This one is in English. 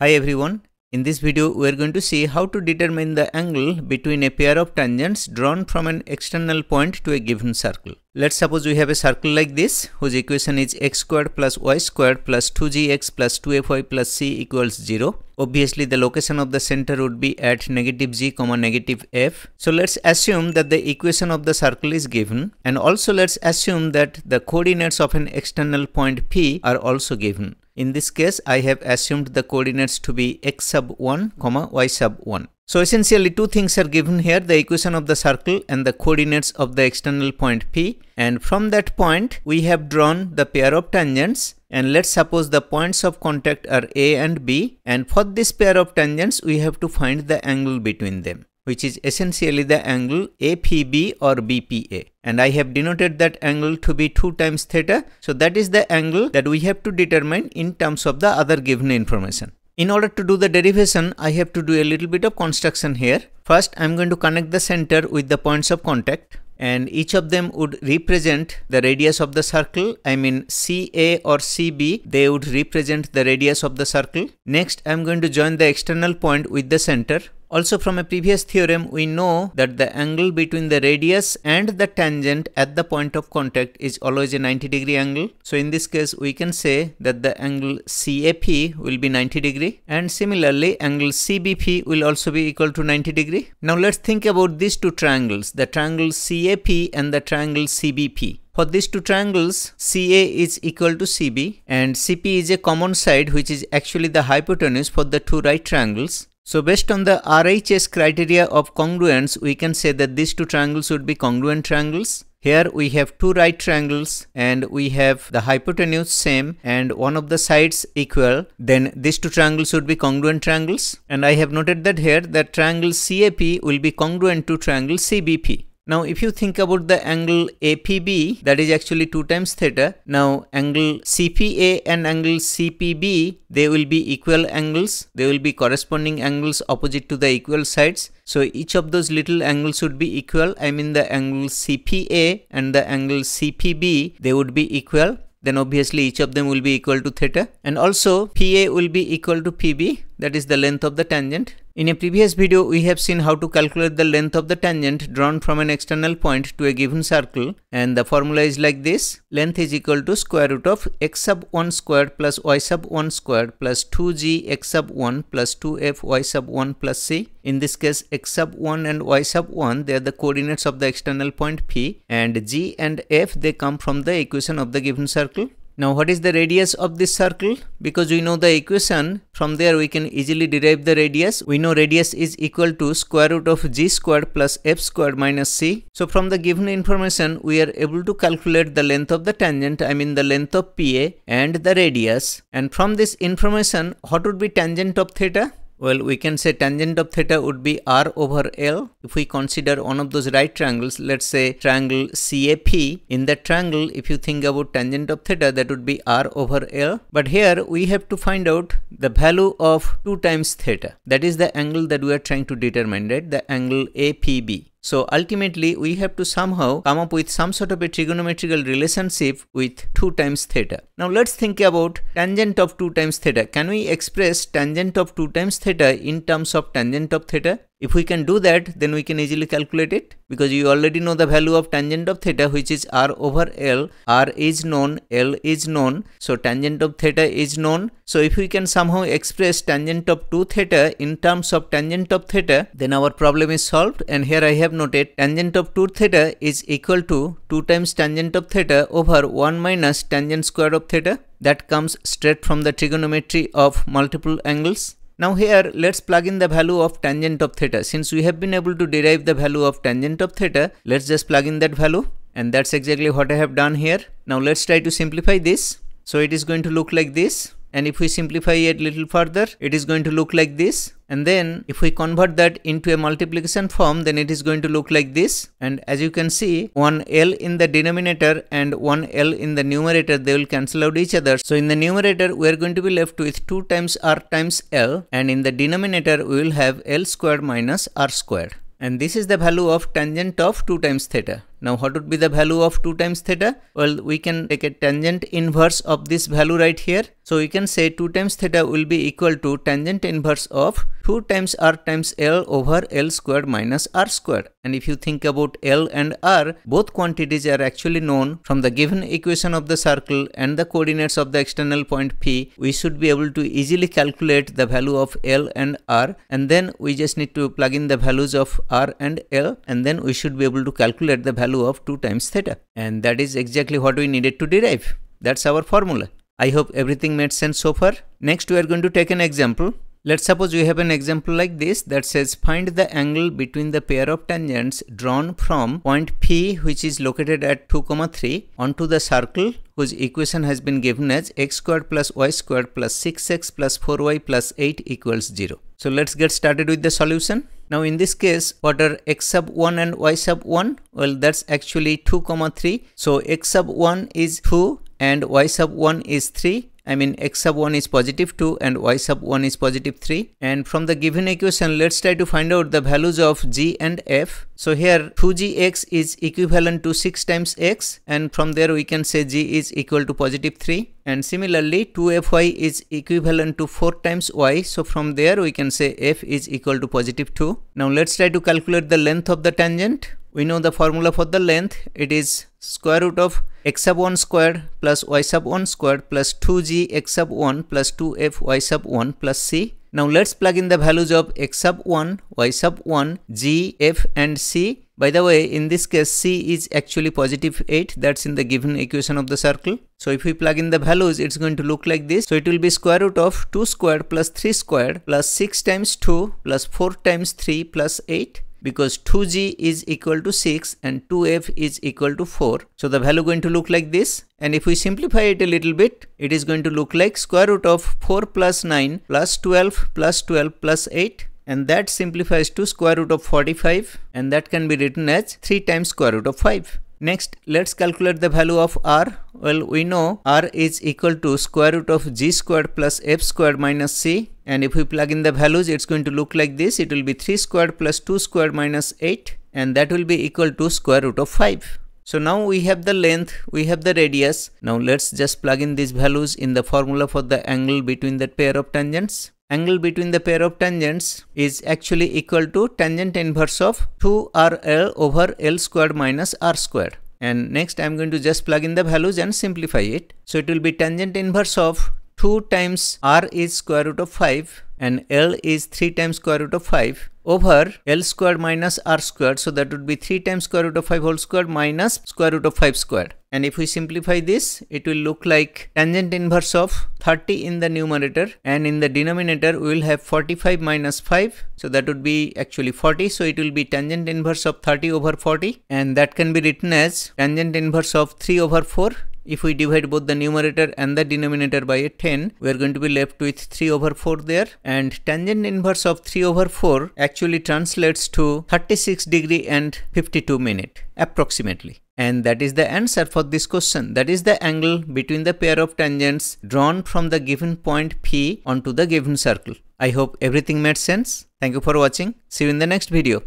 Hi everyone, in this video we are going to see how to determine the angle between a pair of tangents drawn from an external point to a given circle. Let's suppose we have a circle like this whose equation is x squared plus y squared plus 2gx plus 2fy plus c equals 0. Obviously the location of the center would be at negative g comma negative f. So let's assume that the equation of the circle is given and also let's assume that the coordinates of an external point p are also given. In this case, I have assumed the coordinates to be x sub 1, comma y sub 1. So essentially two things are given here, the equation of the circle and the coordinates of the external point P. And from that point, we have drawn the pair of tangents and let's suppose the points of contact are A and B. And for this pair of tangents, we have to find the angle between them which is essentially the angle APB or BPA. And I have denoted that angle to be 2 times theta. So that is the angle that we have to determine in terms of the other given information. In order to do the derivation, I have to do a little bit of construction here. First, I am going to connect the center with the points of contact and each of them would represent the radius of the circle. I mean CA or CB, they would represent the radius of the circle. Next, I am going to join the external point with the center also from a previous theorem, we know that the angle between the radius and the tangent at the point of contact is always a 90 degree angle. So in this case, we can say that the angle CAP will be 90 degree and similarly angle CBP will also be equal to 90 degree. Now let's think about these two triangles, the triangle CAP and the triangle CBP. For these two triangles, CA is equal to CB and CP is a common side which is actually the hypotenuse for the two right triangles. So based on the RHS criteria of congruence, we can say that these two triangles would be congruent triangles. Here we have two right triangles and we have the hypotenuse same and one of the sides equal. Then these two triangles would be congruent triangles. And I have noted that here the triangle CAP will be congruent to triangle CBP. Now if you think about the angle APB that is actually 2 times theta. Now angle CPA and angle CPB they will be equal angles. They will be corresponding angles opposite to the equal sides. So each of those little angles would be equal. I mean the angle CPA and the angle CPB they would be equal then obviously each of them will be equal to theta and also PA will be equal to PB that is the length of the tangent in a previous video, we have seen how to calculate the length of the tangent drawn from an external point to a given circle and the formula is like this. Length is equal to square root of x sub 1 squared plus y sub 1 squared plus 2g x sub 1 plus 2f y sub 1 plus c. In this case, x sub 1 and y sub 1 they are the coordinates of the external point p and g and f they come from the equation of the given circle. Now what is the radius of this circle? Because we know the equation, from there we can easily derive the radius. We know radius is equal to square root of g squared plus f squared minus c. So from the given information, we are able to calculate the length of the tangent, I mean the length of PA and the radius. And from this information, what would be tangent of theta? Well, we can say tangent of theta would be r over L. If we consider one of those right triangles, let's say triangle CAP, in that triangle, if you think about tangent of theta, that would be r over L. But here we have to find out the value of 2 times theta. That is the angle that we are trying to determine, right? The angle APB. So ultimately we have to somehow come up with some sort of a trigonometrical relationship with 2 times theta. Now let's think about tangent of 2 times theta. Can we express tangent of 2 times theta in terms of tangent of theta? If we can do that, then we can easily calculate it because you already know the value of tangent of theta which is r over L. r is known, L is known. So tangent of theta is known. So if we can somehow express tangent of 2 theta in terms of tangent of theta, then our problem is solved. And here I have noted tangent of 2 theta is equal to 2 times tangent of theta over 1 minus tangent square of theta. That comes straight from the trigonometry of multiple angles. Now here let's plug in the value of tangent of theta. Since we have been able to derive the value of tangent of theta, let's just plug in that value and that's exactly what I have done here. Now let's try to simplify this. So it is going to look like this and if we simplify it a little further it is going to look like this. And then if we convert that into a multiplication form then it is going to look like this. And as you can see one L in the denominator and one L in the numerator they will cancel out each other. So in the numerator we are going to be left with 2 times R times L. And in the denominator we will have L squared minus R squared. And this is the value of tangent of 2 times theta Now what would be the value of 2 times theta? Well, we can take a tangent inverse of this value right here. So we can say 2 times theta will be equal to tangent inverse of 2 times r times L over L squared minus r squared. And if you think about L and r, both quantities are actually known from the given equation of the circle and the coordinates of the external point P. We should be able to easily calculate the value of L and r and then we just need to plug in the values of r and L and then we should be able to calculate the value of 2 times theta. And that is exactly what we needed to derive. That's our formula. I hope everything made sense so far. Next we are going to take an example. Let's suppose we have an example like this that says find the angle between the pair of tangents drawn from point P which is located at 2 comma 3 onto the circle whose equation has been given as x squared plus y squared plus 6x plus 4y plus 8 equals 0. So let's get started with the solution. Now in this case what are x sub 1 and y sub 1? Well that's actually 2 comma 3. So x sub 1 is 2 and y sub 1 is 3 I mean x sub 1 is positive 2 and y sub 1 is positive 3 and from the given equation let's try to find out the values of g and f. So here 2gx is equivalent to 6 times x and from there we can say g is equal to positive 3 and similarly 2fy is equivalent to 4 times y so from there we can say f is equal to positive 2. Now let's try to calculate the length of the tangent. We know the formula for the length it is square root of x sub 1 squared plus y sub 1 squared plus 2g x sub 1 plus 2f y sub 1 plus c. Now let's plug in the values of x sub 1, y sub 1, g, f and c. By the way, in this case c is actually positive 8 that's in the given equation of the circle. So if we plug in the values it's going to look like this. So it will be square root of 2 squared plus 3 squared plus 6 times 2 plus 4 times 3 plus 8 because 2g is equal to 6 and 2f is equal to 4. So the value going to look like this and if we simplify it a little bit it is going to look like square root of 4 plus 9 plus 12 plus 12 plus 8 and that simplifies to square root of 45 and that can be written as 3 times square root of 5. Next, let's calculate the value of r. Well, we know r is equal to square root of g squared plus f squared minus c. And if we plug in the values, it's going to look like this. It will be 3 squared plus 2 squared minus 8. And that will be equal to square root of 5. So now we have the length, we have the radius. Now let's just plug in these values in the formula for the angle between that pair of tangents angle between the pair of tangents is actually equal to tangent inverse of 2rl over l squared minus r squared. And next I am going to just plug in the values and simplify it. So it will be tangent inverse of 2 times r is square root of 5 and L is 3 times square root of 5 over L squared minus R squared. So that would be 3 times square root of 5 whole squared minus square root of 5 squared. And if we simplify this, it will look like tangent inverse of 30 in the numerator and in the denominator we will have 45 minus 5. So that would be actually 40. So it will be tangent inverse of 30 over 40 and that can be written as tangent inverse of 3 over 4 if we divide both the numerator and the denominator by a 10, we are going to be left with 3 over 4 there. And tangent inverse of 3 over 4 actually translates to 36 degree and 52 minute approximately. And that is the answer for this question. That is the angle between the pair of tangents drawn from the given point P onto the given circle. I hope everything made sense. Thank you for watching. See you in the next video.